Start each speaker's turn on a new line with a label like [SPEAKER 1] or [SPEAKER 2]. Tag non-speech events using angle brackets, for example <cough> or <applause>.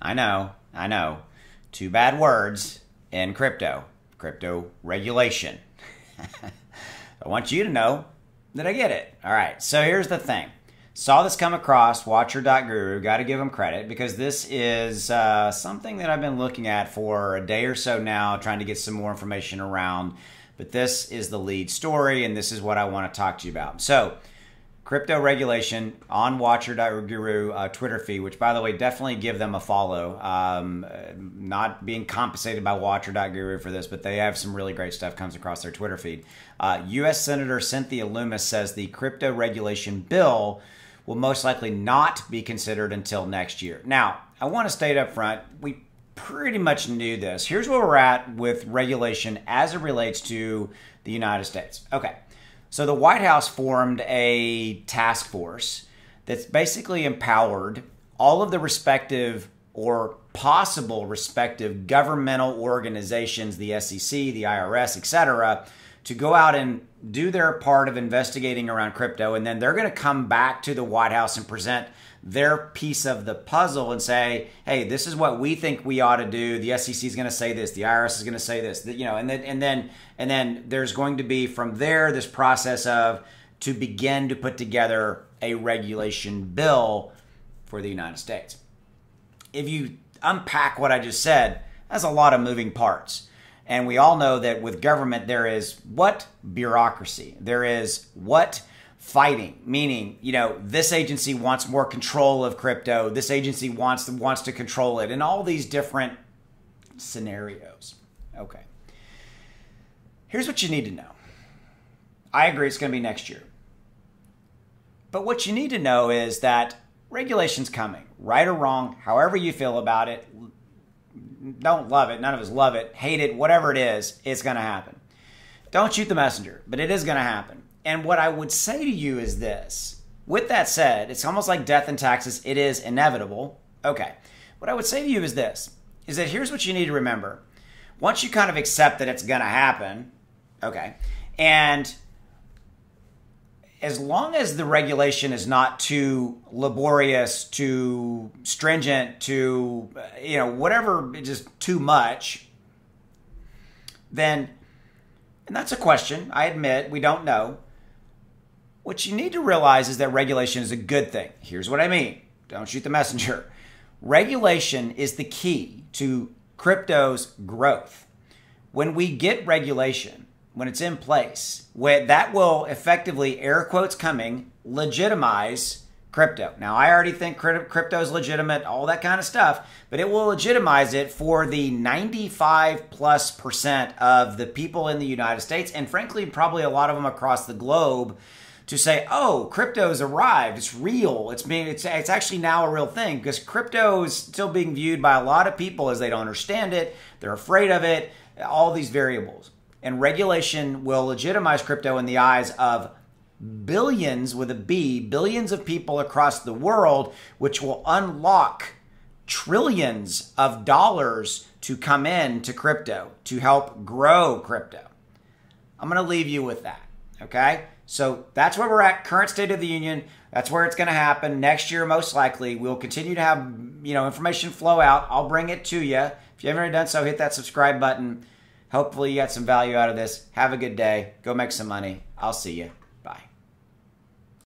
[SPEAKER 1] I know, I know. Two bad words in crypto crypto regulation. <laughs> I want you to know that I get it. All right, so here's the thing. Saw this come across Watcher.guru. Got to give them credit because this is uh, something that I've been looking at for a day or so now, trying to get some more information around. But this is the lead story, and this is what I want to talk to you about. So, crypto regulation on Watcher.guru uh, Twitter feed, which, by the way, definitely give them a follow. Um, not being compensated by Watcher.guru for this, but they have some really great stuff comes across their Twitter feed. Uh, U.S. Senator Cynthia Lummis says the crypto regulation bill will most likely not be considered until next year. Now, I want to state up front, we pretty much knew this. Here's where we're at with regulation as it relates to the United States. Okay, so the White House formed a task force that's basically empowered all of the respective or possible respective governmental organizations, the SEC, the IRS, etc., to go out and do their part of investigating around crypto, and then they're going to come back to the White House and present their piece of the puzzle and say, "Hey, this is what we think we ought to do." The SEC is going to say this, the IRS is going to say this, you know, and then and then and then there's going to be from there this process of to begin to put together a regulation bill for the United States. If you unpack what I just said, that's a lot of moving parts. And we all know that with government, there is what bureaucracy, there is what fighting, meaning, you know, this agency wants more control of crypto, this agency wants wants to control it, and all these different scenarios. Okay. Here's what you need to know. I agree it's going to be next year. But what you need to know is that regulation's coming, right or wrong, however you feel about it, don't love it, none of us love it, hate it, whatever it is, it's going to happen. Don't shoot the messenger, but it is going to happen. And what I would say to you is this. With that said, it's almost like death and taxes, it is inevitable. Okay. What I would say to you is this is that here's what you need to remember. Once you kind of accept that it's going to happen, okay, and as long as the regulation is not too laborious, too stringent, too, uh, you know, whatever, just too much, then, and that's a question, I admit, we don't know. What you need to realize is that regulation is a good thing. Here's what I mean don't shoot the messenger. Regulation is the key to crypto's growth. When we get regulation, when it's in place, that will effectively, air quotes coming, legitimize crypto. Now, I already think crypto is legitimate, all that kind of stuff, but it will legitimize it for the 95 plus percent of the people in the United States, and frankly, probably a lot of them across the globe. To say, oh, crypto's arrived, it's real, it's being, it's, it's actually now a real thing because crypto is still being viewed by a lot of people as they don't understand it, they're afraid of it, all these variables and regulation will legitimize crypto in the eyes of billions with a B, billions of people across the world, which will unlock trillions of dollars to come in to crypto to help grow crypto. I'm going to leave you with that. Okay? So that's where we're at. Current state of the union. That's where it's going to happen next year, most likely. We'll continue to have you know information flow out. I'll bring it to you. If you haven't already done so, hit that subscribe button. Hopefully, you got some value out of this. Have a good day. Go make some money. I'll see you.